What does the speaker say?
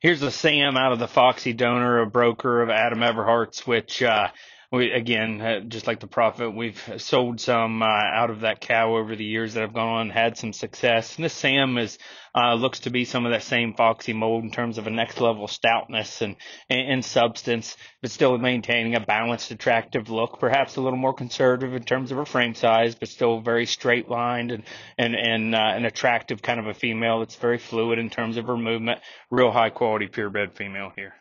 Here's a Sam out of the Foxy donor, a broker of Adam Everhart's, which, uh, we, again, uh, just like the Prophet, we've sold some uh, out of that cow over the years that have gone on, had some success. And this Sam is uh, looks to be some of that same Foxy mold in terms of a next level stoutness and, and, and substance, but still maintaining a balanced, attractive look. Perhaps a little more conservative in terms of her frame size, but still very straight lined and and and uh, an attractive kind of a female that's very fluid in terms of her movement. Real high quality purebred female here.